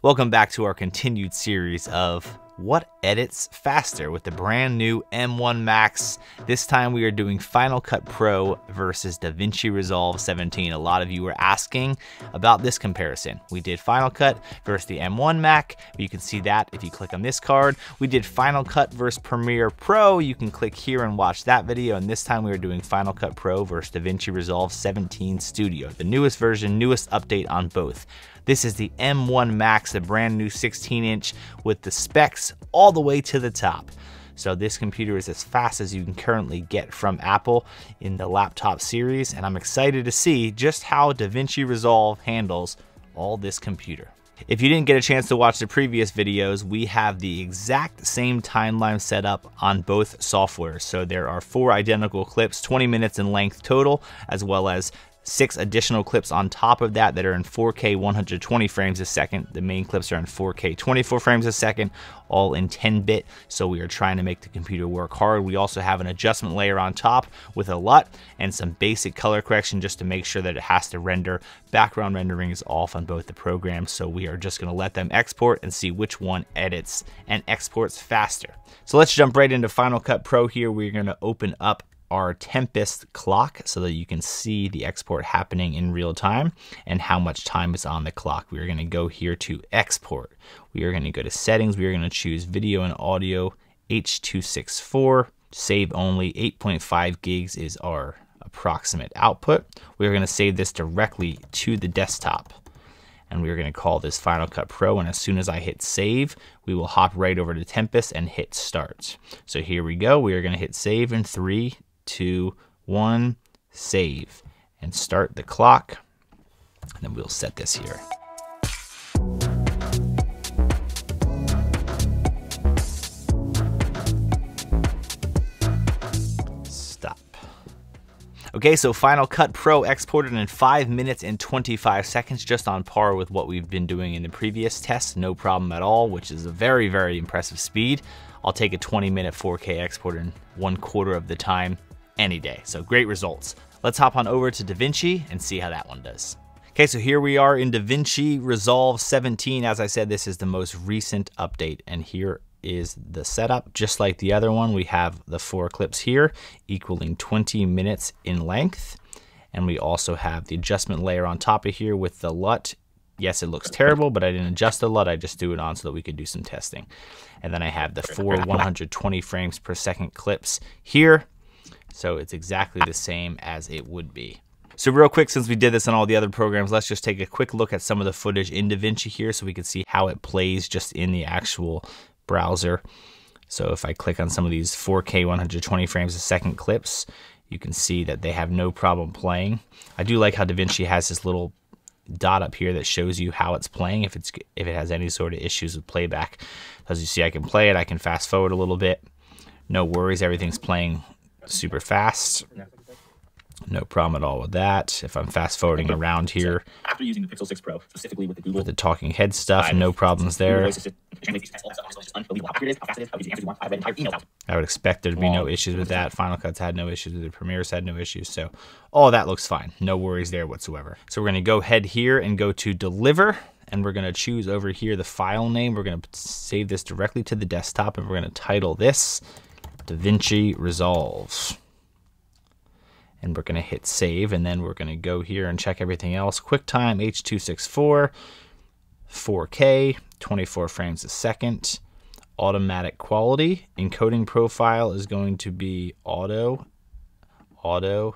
Welcome back to our continued series of what edits faster with the brand new M1 Max. This time we are doing Final Cut Pro versus DaVinci Resolve 17. A lot of you were asking about this comparison. We did Final Cut versus the M1 Mac. You can see that if you click on this card. We did Final Cut versus Premiere Pro. You can click here and watch that video. And this time we are doing Final Cut Pro versus DaVinci Resolve 17 Studio, the newest version, newest update on both. This is the M1 Max, the brand new 16 inch with the specs all the way to the top. So this computer is as fast as you can currently get from Apple in the laptop series. And I'm excited to see just how DaVinci Resolve handles all this computer. If you didn't get a chance to watch the previous videos, we have the exact same timeline set up on both softwares. So there are four identical clips, 20 minutes in length total, as well as six additional clips on top of that that are in 4K 120 frames a second. The main clips are in 4K 24 frames a second, all in 10 bit. So we are trying to make the computer work hard. We also have an adjustment layer on top with a LUT and some basic color correction just to make sure that it has to render. Background rendering is off on both the programs. So we are just gonna let them export and see which one edits and exports faster. So let's jump right into Final Cut Pro here. We're gonna open up our Tempest clock so that you can see the export happening in real time and how much time is on the clock. We are going to go here to export. We are going to go to settings. We are going to choose video and audio H.264. Save only 8.5 gigs is our approximate output. We are going to save this directly to the desktop and we're going to call this Final Cut Pro. And as soon as I hit save, we will hop right over to Tempest and hit start. So here we go. We are going to hit save in three, two, one, save, and start the clock. And then we'll set this here. Stop. Okay, so Final Cut Pro exported in 5 minutes and 25 seconds, just on par with what we've been doing in the previous test. No problem at all, which is a very, very impressive speed. I'll take a 20 minute 4K export in one quarter of the time any day. So great results. Let's hop on over to DaVinci and see how that one does. Okay, so here we are in DaVinci Resolve 17. As I said, this is the most recent update, and here is the setup. Just like the other one, we have the four clips here equaling 20 minutes in length. And we also have the adjustment layer on top of here with the LUT. Yes, it looks terrible, but I didn't adjust the LUT. I just threw it on so that we could do some testing. And then I have the four 120 frames per second clips here. So it's exactly the same as it would be. So real quick, since we did this on all the other programs, let's just take a quick look at some of the footage in DaVinci here so we can see how it plays just in the actual browser. So if I click on some of these 4K 120 frames a second clips, you can see that they have no problem playing. I do like how DaVinci has this little dot up here that shows you how it's playing if it's if it has any sort of issues with playback. As you see, I can play it, I can fast forward a little bit. No worries, everything's playing super fast. No problem at all with that. If I'm fast forwarding around here, after using the Pixel 6 Pro, specifically with the Google, with the talking head stuff, no problems there. I would expect there to be no issues with that. Final Cuts had no issues with it. Premieres had no issues. So all that looks fine. No worries there whatsoever. So we're going to go ahead here and go to deliver and we're going to choose over here the file name. We're going to save this directly to the desktop and we're going to title this DaVinci Resolve. And we're going to hit save, and then we're going to go here and check everything else. QuickTime H.264, 4K, 24 frames a second, automatic quality. Encoding profile is going to be auto, auto,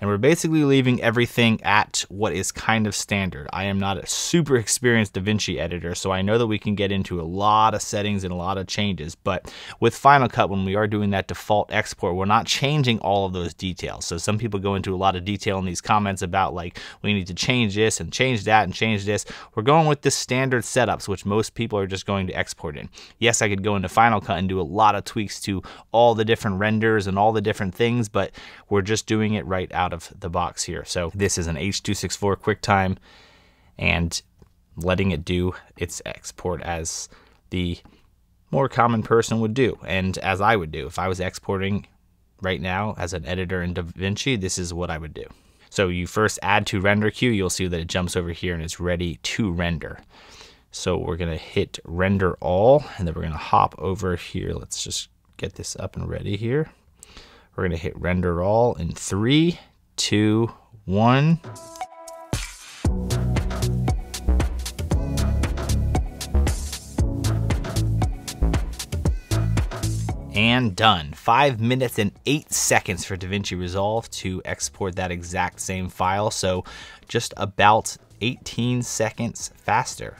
and we're basically leaving everything at what is kind of standard. I am not a super experienced DaVinci editor, so I know that we can get into a lot of settings and a lot of changes, but with Final Cut, when we are doing that default export, we're not changing all of those details. So some people go into a lot of detail in these comments about like, we need to change this and change that and change this. We're going with the standard setups, which most people are just going to export in. Yes, I could go into Final Cut and do a lot of tweaks to all the different renders and all the different things, but we're just doing it right out out of the box here. So this is an H.264 QuickTime and letting it do its export as the more common person would do and as I would do. If I was exporting right now as an editor in DaVinci, this is what I would do. So you first add to render queue, you'll see that it jumps over here and is ready to render. So we're gonna hit render all, and then we're gonna hop over here. Let's just get this up and ready here. We're gonna hit render all in three, two, one. and done. Five minutes and eight seconds for DaVinci Resolve to export that exact same file. So just about 18 seconds faster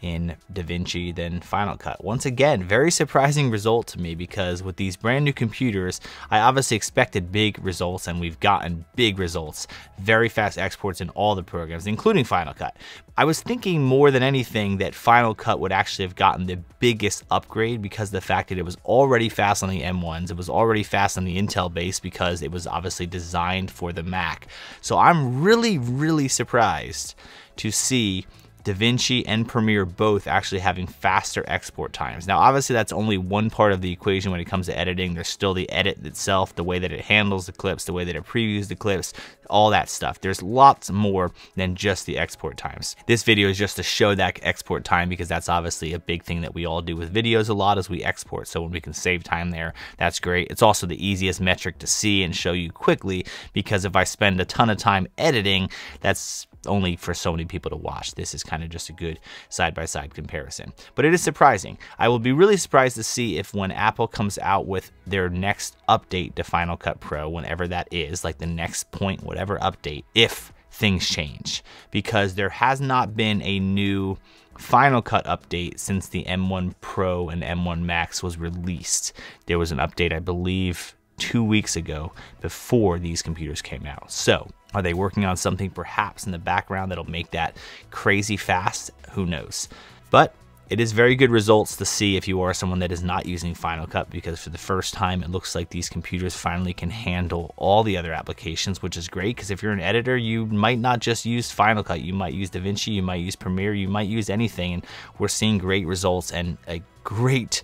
in DaVinci than Final Cut. Once again, very surprising result to me because with these brand new computers, I obviously expected big results and we've gotten big results. Very fast exports in all the programs, including Final Cut. I was thinking more than anything that Final Cut would actually have gotten the biggest upgrade because the fact that it was already fast on the M1s, it was already fast on the Intel base because it was obviously designed for the Mac. So I'm really, really surprised to see DaVinci and Premiere both actually having faster export times. Now, obviously, that's only one part of the equation when it comes to editing. There's still the edit itself, the way that it handles the clips, the way that it previews the clips, all that stuff. There's lots more than just the export times. This video is just to show that export time because that's obviously a big thing that we all do with videos a lot as we export. So when we can save time there, that's great. It's also the easiest metric to see and show you quickly because if I spend a ton of time editing, that's only for so many people to watch. This is kind of just a good side-by-side -side comparison. But it is surprising. I will be really surprised to see if when Apple comes out with their next update to Final Cut Pro, whenever that is, like the next point, whatever update, if things change. Because there has not been a new Final Cut update since the M1 Pro and M1 Max was released. There was an update, I believe, two weeks ago before these computers came out. So are they working on something perhaps in the background that'll make that crazy fast? Who knows? But it is very good results to see if you are someone that is not using Final Cut because for the first time it looks like these computers finally can handle all the other applications which is great because if you're an editor you might not just use Final Cut you might use DaVinci you might use Premiere you might use anything and we're seeing great results and a great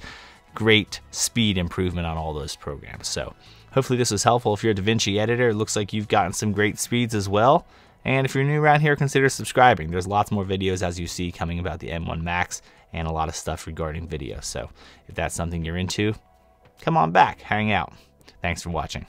great speed improvement on all those programs so Hopefully this was helpful. If you're a DaVinci editor, it looks like you've gotten some great speeds as well. And if you're new around here, consider subscribing. There's lots more videos, as you see, coming about the M1 Max and a lot of stuff regarding video. So if that's something you're into, come on back, hang out. Thanks for watching.